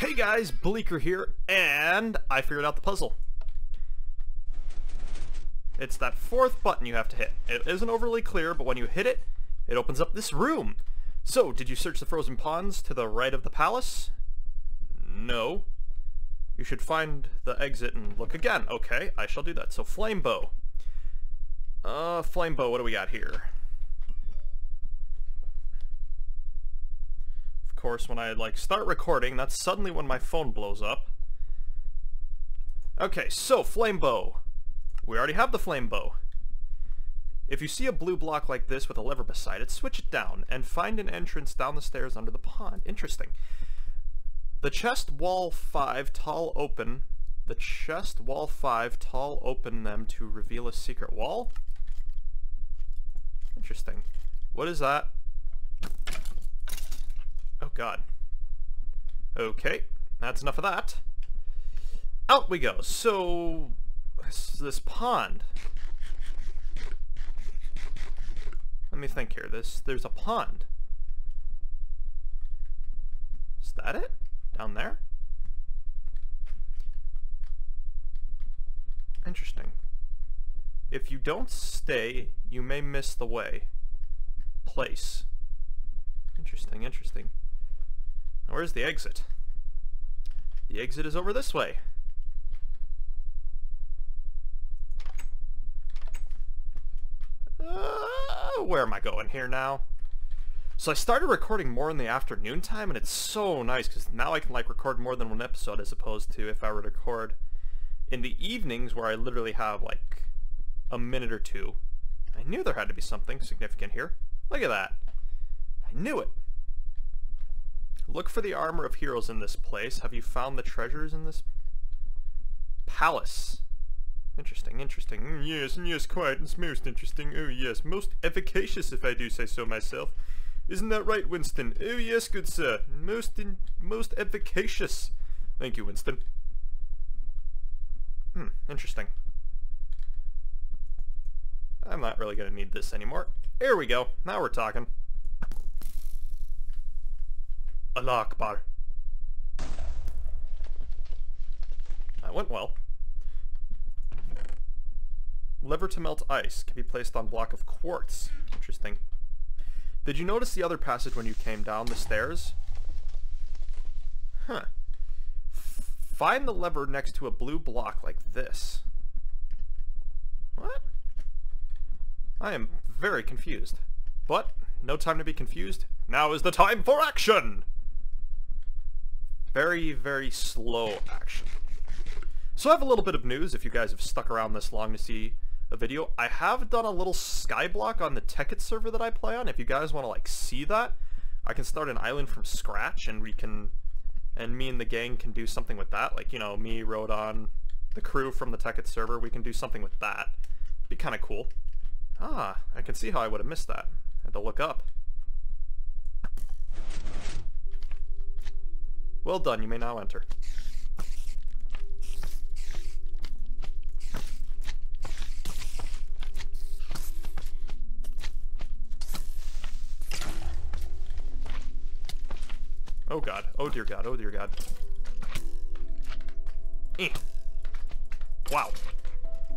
Hey guys, Bleaker here, and I figured out the puzzle. It's that fourth button you have to hit. It isn't overly clear, but when you hit it, it opens up this room. So, did you search the frozen ponds to the right of the palace? No. You should find the exit and look again. Okay, I shall do that. So, flame bow. Uh, flame bow, what do we got here? Course, when I, like, start recording, that's suddenly when my phone blows up. Okay, so, flame bow. We already have the flame bow. If you see a blue block like this with a lever beside it, switch it down and find an entrance down the stairs under the pond. Interesting. The chest wall 5 tall open. The chest wall 5 tall open them to reveal a secret wall? Interesting. What is that? God. Okay, that's enough of that. Out we go. So, this, this pond. Let me think here. This there's a pond. Is that it? Down there? Interesting. If you don't stay, you may miss the way. Place. Interesting, interesting. Where's the exit? The exit is over this way. Uh, where am I going here now? So I started recording more in the afternoon time, and it's so nice because now I can like record more than one episode as opposed to if I were to record in the evenings where I literally have like a minute or two. I knew there had to be something significant here. Look at that. I knew it. Look for the armor of heroes in this place. Have you found the treasures in this palace? Interesting, interesting. Mm, yes, yes, quite. It's most interesting. Oh, yes, most efficacious, if I do say so myself. Isn't that right, Winston? Oh, yes, good sir. Most in, most efficacious. Thank you, Winston. Hmm, interesting. I'm not really going to need this anymore. Here we go. Now we're talking. Allah Akbar. That went well. Lever to melt ice can be placed on block of quartz. Interesting. Did you notice the other passage when you came down the stairs? Huh. Find the lever next to a blue block like this. What? I am very confused. But, no time to be confused. Now is the time for action! Very, very slow action. So I have a little bit of news if you guys have stuck around this long to see a video. I have done a little skyblock on the Tekkit server that I play on. If you guys want to like see that, I can start an island from scratch and we can, and me and the gang can do something with that. Like, you know, me, Rodon, the crew from the Tekkit server, we can do something with that. Be kind of cool. Ah, I can see how I would have missed that. I had to look up. Well done, you may now enter. Oh god. Oh dear god. Oh dear god. Eh. Wow.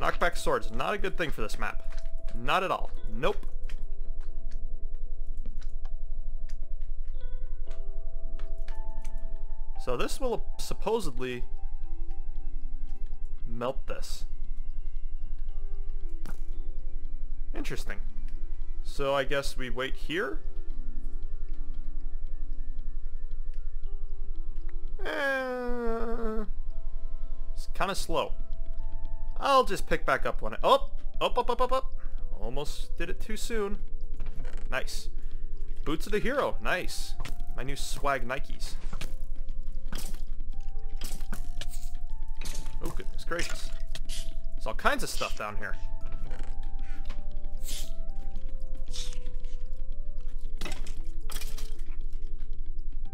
Knockback swords. Not a good thing for this map. Not at all. Nope. So this will supposedly melt this. Interesting. So I guess we wait here? Eh, it's kind of slow. I'll just pick back up when I... Oh! Up, up, up, up, up! Almost did it too soon. Nice. Boots of the Hero. Nice. My new swag Nikes. Goodness gracious. There's all kinds of stuff down here.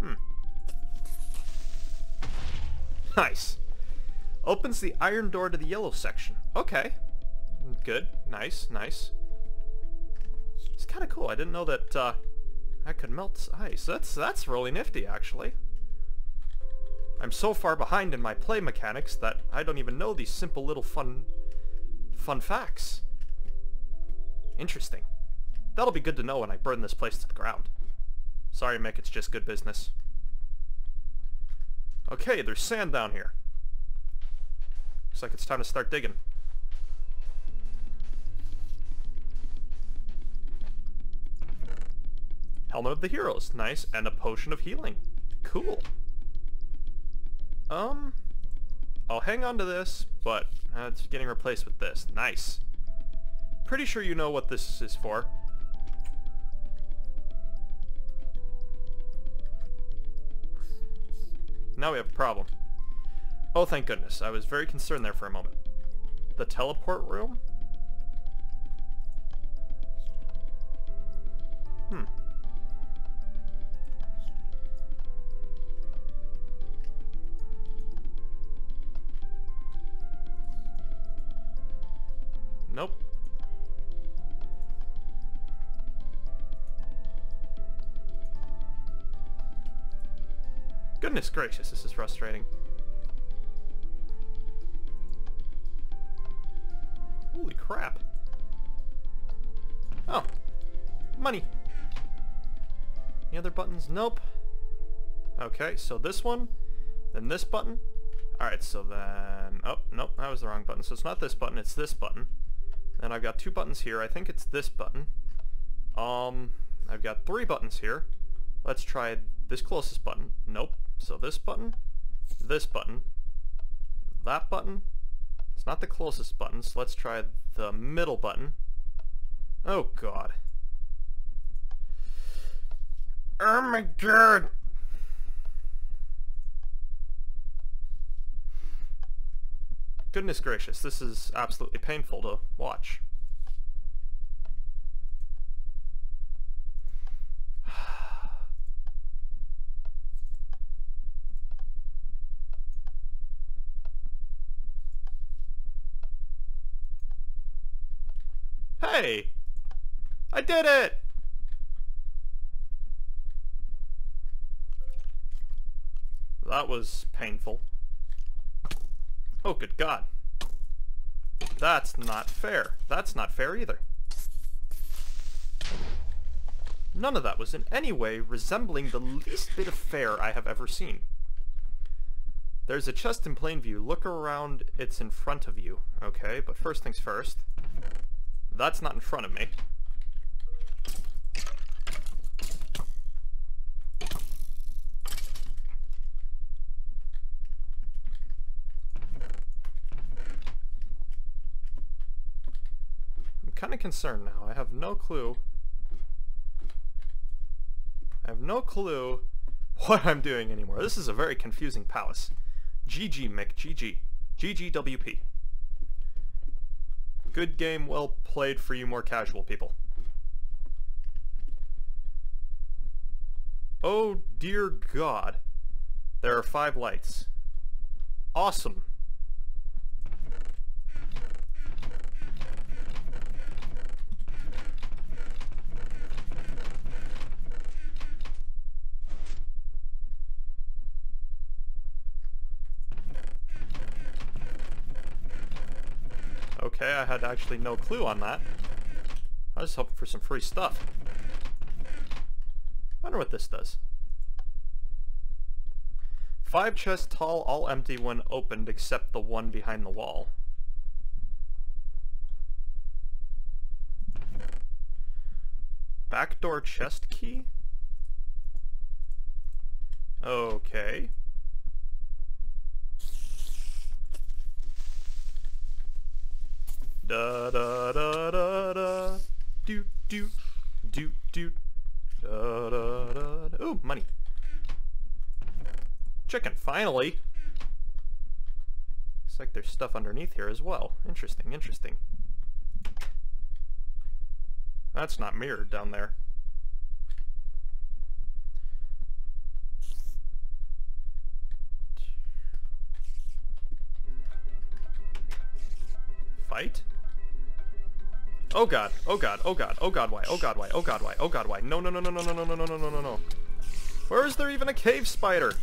Hmm. Nice. Opens the iron door to the yellow section. Okay. Good. Nice, nice. It's kind of cool. I didn't know that uh, I could melt ice. That's that's really nifty, actually. I'm so far behind in my play mechanics that I don't even know these simple little fun... fun facts. Interesting. That'll be good to know when I burn this place to the ground. Sorry, Mick, it's just good business. Okay, there's sand down here. Looks like it's time to start digging. Helmet of the Heroes, nice, and a potion of healing. Cool. Um, I'll hang on to this, but uh, it's getting replaced with this. Nice. Pretty sure you know what this is for. Now we have a problem. Oh, thank goodness. I was very concerned there for a moment. The teleport room? Goodness gracious, this is frustrating. Holy crap. Oh. Money. Any other buttons? Nope. Okay, so this one, then this button. Alright, so then... Oh, nope, that was the wrong button. So it's not this button, it's this button. And I've got two buttons here. I think it's this button. Um, I've got three buttons here. Let's try this closest button. Nope. So this button, this button, that button. It's not the closest button, so let's try the middle button. Oh god. Oh my god! Goodness gracious, this is absolutely painful to watch. Hey! I did it! That was painful. Oh, good God. That's not fair. That's not fair either. None of that was in any way resembling the least bit of fair I have ever seen. There's a chest in plain view. Look around, it's in front of you. Okay, but first things first. That's not in front of me. I'm kind of concerned now. I have no clue. I have no clue what I'm doing anymore. This is a very confusing palace. GG, Mick. GG. GGWP. Good game, well played for you more casual people. Oh dear god. There are five lights. Awesome. Okay, I had actually no clue on that. I was hoping for some free stuff. wonder what this does. Five chests tall, all empty when opened except the one behind the wall. Backdoor chest key? Okay. Da da da da da. Doot doot doot doot. Da da da. da. Ooh, money. Chicken, finally. Looks like there's stuff underneath here as well. Interesting, interesting. That's not mirrored down there. Fight? Oh god, oh god, oh god, oh god, why, oh god, why, oh god, why, oh god, why. No, no, no, no, no, no, no, no, no, no, no, no, no. Where is there even a cave spider?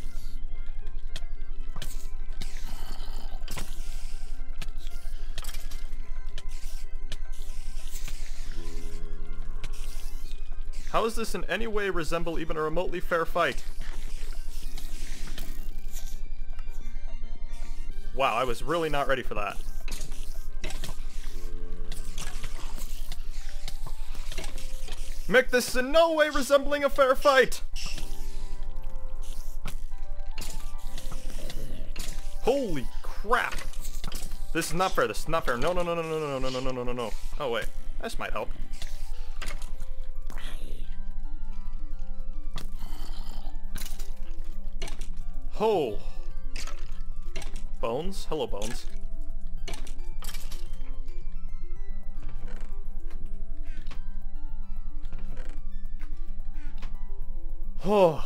How does this in any way resemble even a remotely fair fight? Wow, I was really not ready for that. Mick, this in no way resembling a fair fight! Holy crap! This is not fair, this is not fair. No, no, no, no, no, no, no, no, no, no, no, no. Oh, wait. This might help. Oh. Bones? Hello, Bones. Oh,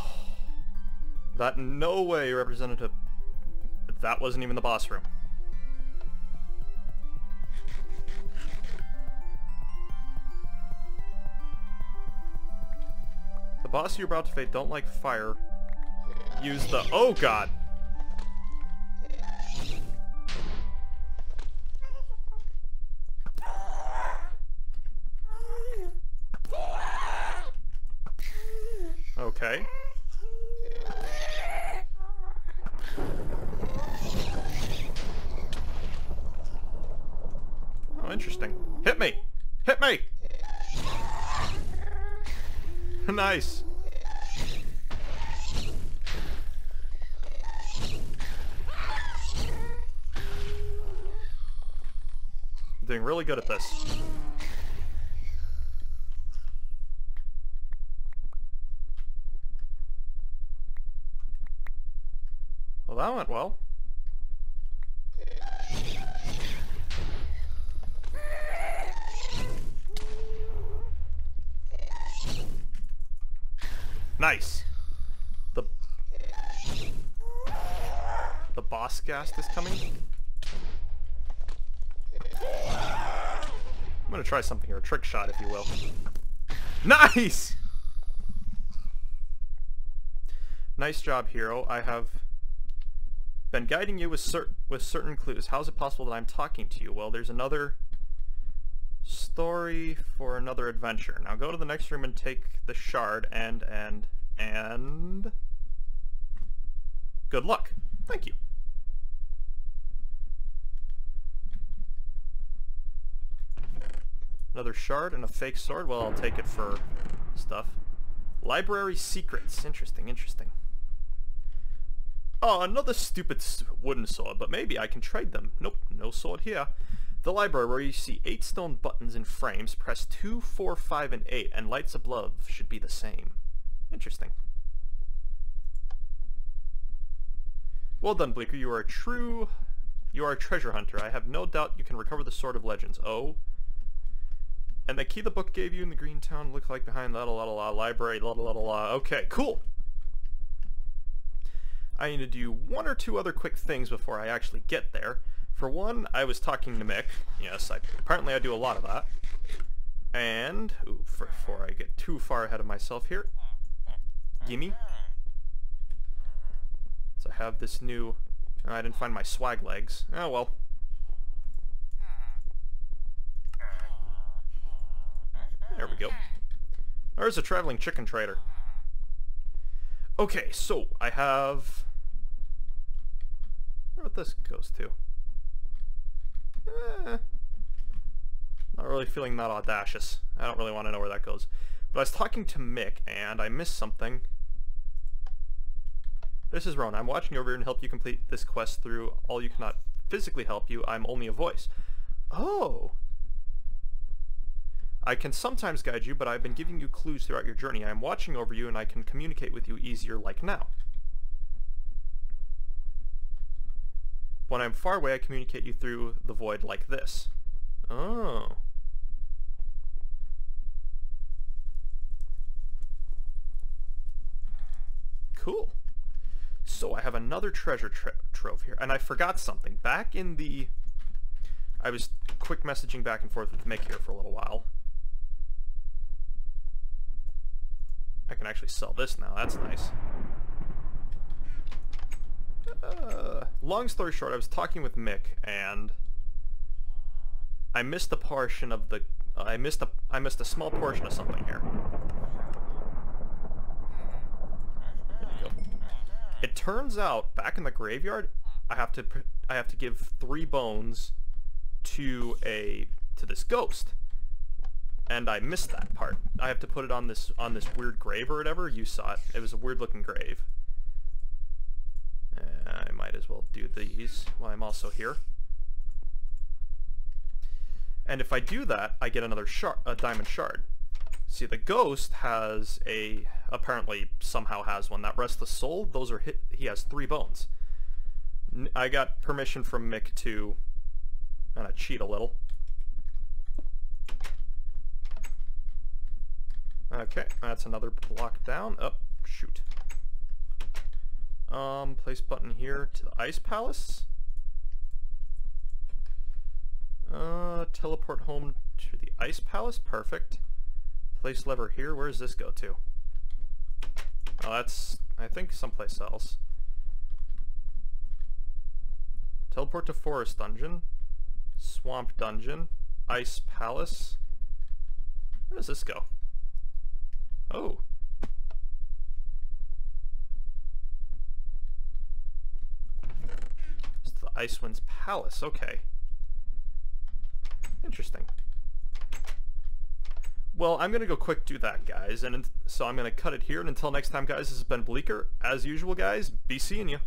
that no way represented a... That wasn't even the boss room. The boss you're about to fight don't like fire. Use the... Oh god! Interesting. Hit me! Hit me! nice. Doing really good at this. Well, that went well. Nice. The the boss ghast is coming. I'm gonna try something here, a trick shot, if you will. Nice. Nice job, hero. I have been guiding you with, cer with certain clues. How is it possible that I'm talking to you? Well, there's another story for another adventure. Now go to the next room and take the shard and, and, and... Good luck. Thank you. Another shard and a fake sword. Well, I'll take it for stuff. Library secrets. Interesting, interesting. Oh, another stupid wooden sword, but maybe I can trade them. Nope, no sword here. The library where you see 8 stone buttons in frames, press 2, 4, 5, and 8, and lights above should be the same. Interesting. Well done, Bleaker. You are a true... You are a treasure hunter. I have no doubt you can recover the Sword of Legends. Oh. And the key the book gave you in the Green Town looked like behind la la la la library la la la la. Okay, cool. I need to do one or two other quick things before I actually get there. For one, I was talking to Mick. Yes, I, apparently I do a lot of that. And, ooh, for, before I get too far ahead of myself here, gimme. So I have this new... Oh, I didn't find my swag legs. Oh well. There we go. There's a traveling chicken trader. Okay, so I have wonder what this goes to. Eh, not really feeling that audacious. I don't really want to know where that goes. But I was talking to Mick, and I missed something. This is Ron. I'm watching over here and help you complete this quest through all you cannot physically help you. I'm only a voice. Oh! I can sometimes guide you, but I've been giving you clues throughout your journey. I am watching over you, and I can communicate with you easier like now. When I'm far away, I communicate you through the void like this. Oh. Cool. So I have another treasure trove here, and I forgot something. Back in the... I was quick messaging back and forth with Mick here for a little while. I can actually sell this now, that's nice. Uh, long story short, I was talking with Mick, and I missed a portion of the. Uh, I missed a. I missed a small portion of something here. It turns out, back in the graveyard, I have to. I have to give three bones to a to this ghost, and I missed that part. I have to put it on this on this weird grave or whatever. You saw it. It was a weird looking grave. I might as well do these while I'm also here. And if I do that, I get another shard, a diamond shard. See, the ghost has a, apparently somehow has one. That restless soul, those are hit, he has three bones. I got permission from Mick to kind of cheat a little. Okay, that's another block down. Oh, shoot. Um, place button here to the Ice Palace. Uh, teleport home to the Ice Palace. Perfect. Place lever here. Where does this go to? Oh, that's, I think, someplace else. Teleport to Forest Dungeon. Swamp Dungeon. Ice Palace. Where does this go? Oh. It's the Icewind's Palace. Okay. Interesting. Well, I'm going to go quick do that, guys, and so I'm going to cut it here, and until next time, guys, this has been Bleaker. As usual, guys, be seeing you.